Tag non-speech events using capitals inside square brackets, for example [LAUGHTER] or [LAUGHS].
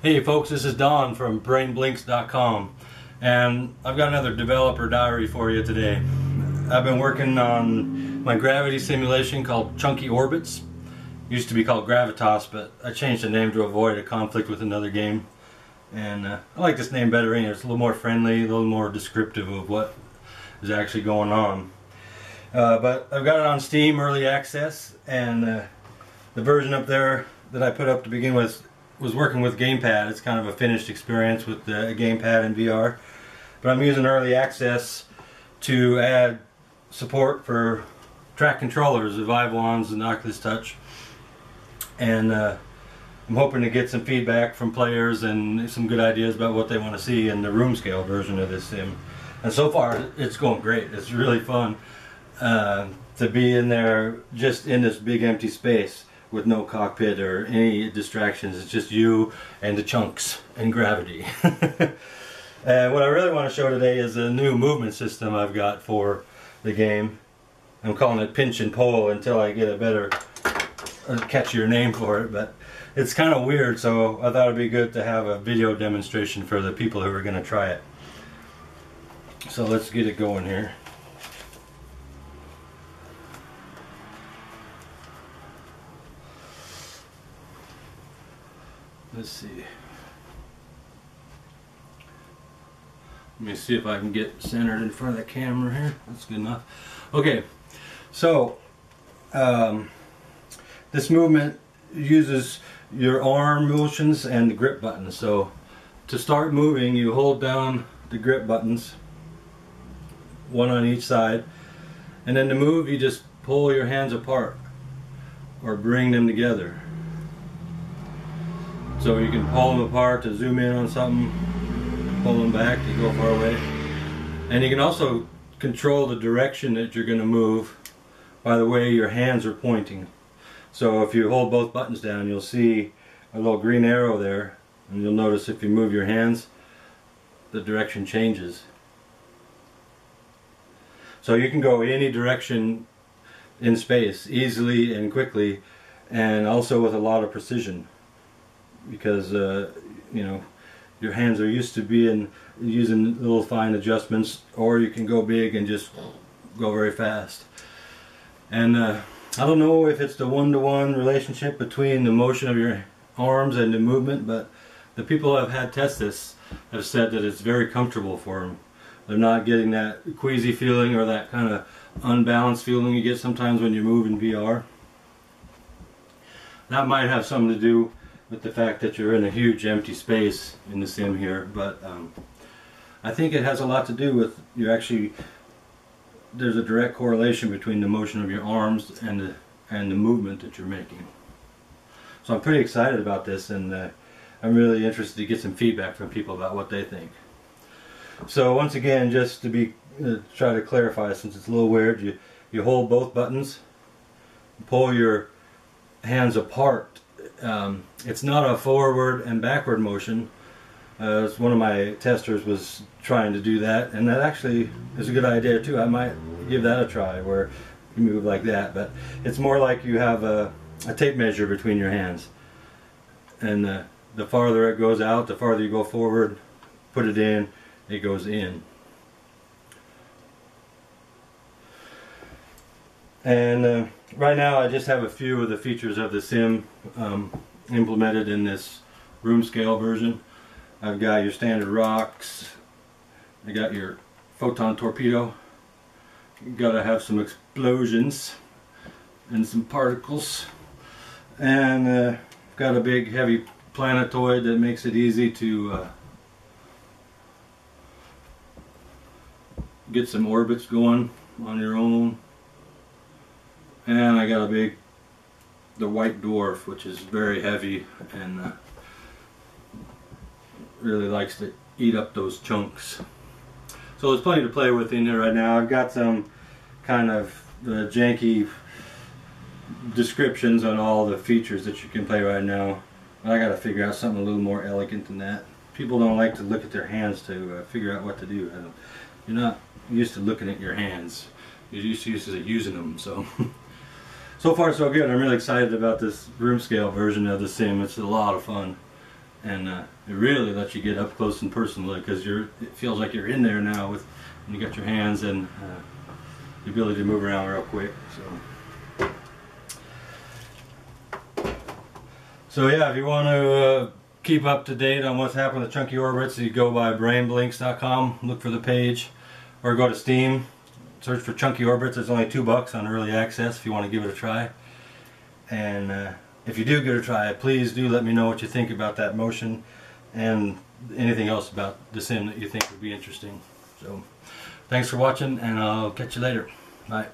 Hey folks, this is Don from BrainBlinks.com and I've got another developer diary for you today. I've been working on my gravity simulation called Chunky Orbits. Used to be called Gravitas, but I changed the name to avoid a conflict with another game. And uh, I like this name better anyway. It's a little more friendly, a little more descriptive of what is actually going on. Uh, but I've got it on Steam Early Access, and uh, the version up there that I put up to begin with was working with gamepad. It's kind of a finished experience with the gamepad and VR. But I'm using early access to add support for track controllers, the Vive and Oculus Touch. And uh, I'm hoping to get some feedback from players and some good ideas about what they want to see in the room scale version of this sim. And so far, it's going great. It's really fun uh, to be in there just in this big empty space with no cockpit or any distractions. It's just you and the chunks and gravity. [LAUGHS] and what I really want to show today is a new movement system I've got for the game. I'm calling it pinch and pull until I get a better, uh, catchier name for it. But it's kind of weird, so I thought it'd be good to have a video demonstration for the people who are going to try it. So let's get it going here. Let's see. Let me see if I can get centered in front of the camera here. That's good enough. Okay, so um, this movement uses your arm motions and the grip buttons. So to start moving, you hold down the grip buttons, one on each side, and then to move, you just pull your hands apart or bring them together. So you can pull them apart to zoom in on something, pull them back to go far away. And you can also control the direction that you're going to move by the way your hands are pointing. So if you hold both buttons down, you'll see a little green arrow there. And you'll notice if you move your hands, the direction changes. So you can go any direction in space easily and quickly and also with a lot of precision because uh, you know your hands are used to being using little fine adjustments or you can go big and just go very fast. And uh, I don't know if it's the one-to-one -one relationship between the motion of your arms and the movement but the people have had test this have said that it's very comfortable for them they're not getting that queasy feeling or that kind of unbalanced feeling you get sometimes when you move in VR that might have something to do with the fact that you're in a huge empty space in the sim here, but um, I think it has a lot to do with you actually, there's a direct correlation between the motion of your arms and the, and the movement that you're making. So I'm pretty excited about this and uh, I'm really interested to get some feedback from people about what they think. So once again, just to be uh, try to clarify, since it's a little weird, you, you hold both buttons, pull your hands apart um, it's not a forward and backward motion. Uh, one of my testers was trying to do that, and that actually is a good idea too. I might give that a try, where you move like that, but it's more like you have a, a tape measure between your hands, and uh, the farther it goes out, the farther you go forward, put it in, it goes in. And uh, right now I just have a few of the features of the sim um, implemented in this room scale version. I've got your standard rocks, I got your photon torpedo, you gotta have some explosions and some particles, and uh, got a big heavy planetoid that makes it easy to uh, get some orbits going on your own and I got a big, the white dwarf, which is very heavy and uh, really likes to eat up those chunks. So there's plenty to play with in there right now. I've got some kind of uh, janky descriptions on all the features that you can play right now. but I got to figure out something a little more elegant than that. People don't like to look at their hands to uh, figure out what to do. You're not used to looking at your hands. You're used to using them. So. [LAUGHS] so far so good. I'm really excited about this room scale version of the sim. It's a lot of fun. and uh, it really lets you get up close and personal because you're it feels like you're in there now with when you got your hands and uh, the ability to move around real quick. So. So yeah, if you want to uh, keep up to date on what's happening with Chunky Orbits, you go by brainblinks.com, look for the page, or go to Steam, search for Chunky Orbits. It's only two bucks on early access if you want to give it a try. And uh, if you do give it a try, please do let me know what you think about that motion and anything else about the sim that you think would be interesting. So, thanks for watching, and I'll catch you later. Bye.